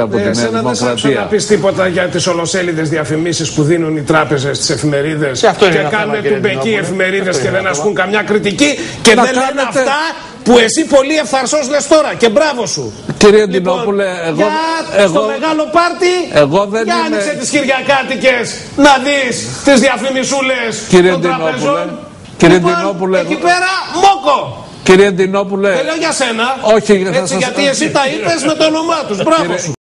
από ε, τη Νέα Δημοκρατία. δεν θα πει τίποτα για τις ολοσέλιδες διαφημίσεις που δίνουν οι τράπεζες στι εφημερίδες Και αυτό και κάνουν του μπεκί εφημερίδες και δεν ασκούν καμιά κριτική και δεν λένε αυτά που εσύ πολύ ευθαρσός λες τώρα. Και μπράβο σου. Κύριε Λοιπόν, Ντινόπουλε, εγώ, για στο μεγάλο πάρτι, εγώ δεν για είμαι- τις Κυριακάτικε να δεις τις διαφημισούλες! Των Ντινόπουλε, τραπεζών. κύριε λοιπόν, Ντινόπουλε, εκεί πέρα, μόκο. κύριε Ντινόπουλε, Δεν λέω για σένα. Όχι, Έτσι, σας- γιατί εσύ τα είπες με το όνομά τους, Μπράβο σου.